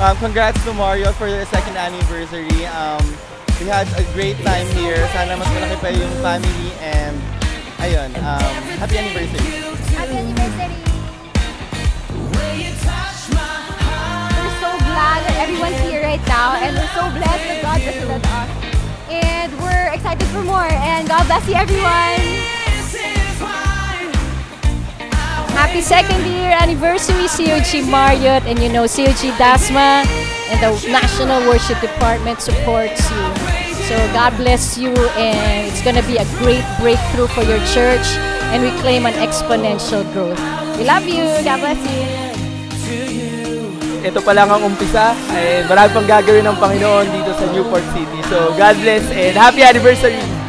Um, congrats to Mario for the second anniversary. Um, we had a great time here. Sana mas malaki pa yung family and ayun, um, happy anniversary. Happy anniversary! We're so glad that everyone's here right now and we're so blessed that God visited us. And we're excited for more and God bless you everyone! Happy second year anniversary, COG Marriott, and you know COG Dasma and the National Worship Department supports you. So God bless you, and it's gonna be a great breakthrough for your church, and we claim an exponential growth. We love you. God bless you. ito pa lang ang umpisa and marami pang gagawin ng Panginoon dito sa Newport City. So God bless and happy anniversary!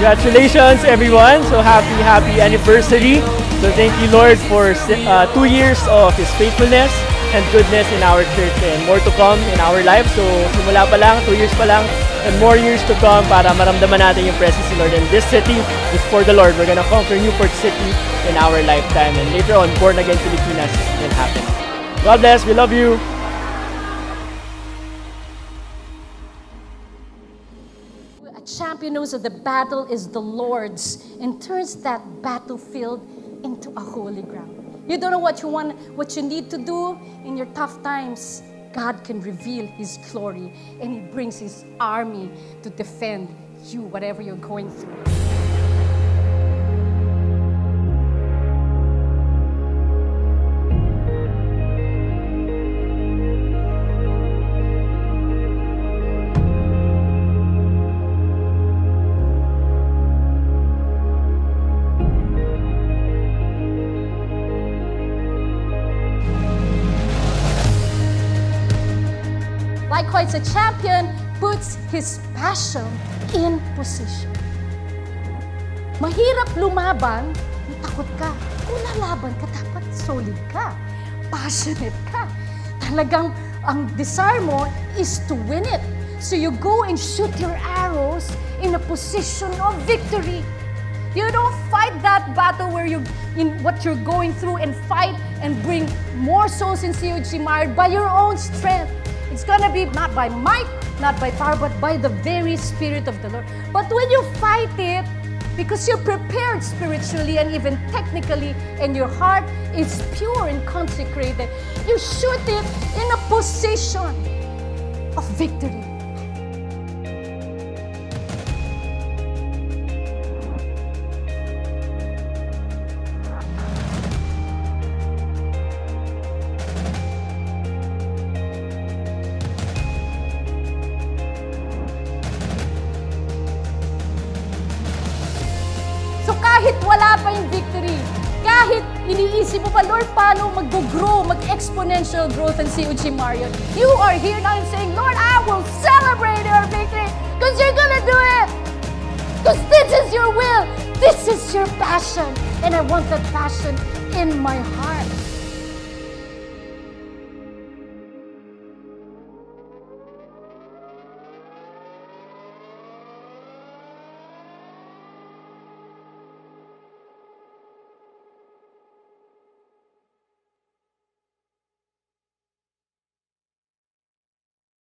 Congratulations everyone! So happy, happy anniversary! So thank you Lord for uh, two years of His faithfulness and goodness in our church and more to come in our lives. So simula pa lang, two years pa lang, and more years to come para maramdaman natin yung presence ni Lord. And this city is for the Lord. We're gonna conquer Newport City in our lifetime. And later on, Born Again Pilipinas will happen. God bless. We love you. Champion knows that the battle is the Lord's and turns that battlefield into a holy ground. You don't know what you want, what you need to do in your tough times. God can reveal His glory and He brings His army to defend you, whatever you're going through. Likewise, a champion puts his passion in position. Mahirap lumaban, takot ka. Kung lalaban ka, dapat solid ka. Passionate ka. Talagang ang desire mo is to win it. So you go and shoot your arrows in a position of victory. You don't fight that battle where you in what you're going through and fight and bring more souls in COG Married by your own strength. It's gonna be not by might, not by power, but by the very Spirit of the Lord. But when you fight it, because you're prepared spiritually and even technically, and your heart is pure and consecrated, you shoot it in a position of victory. Kahit wala pa yung victory, kahit iniisip mo pa, Lord, paano mag-grow, mag-exponential growth in COG Marion, you are here now and saying, Lord, I will celebrate your victory because you're gonna do it. Because this is your will. This is your passion. And I want that passion in my heart.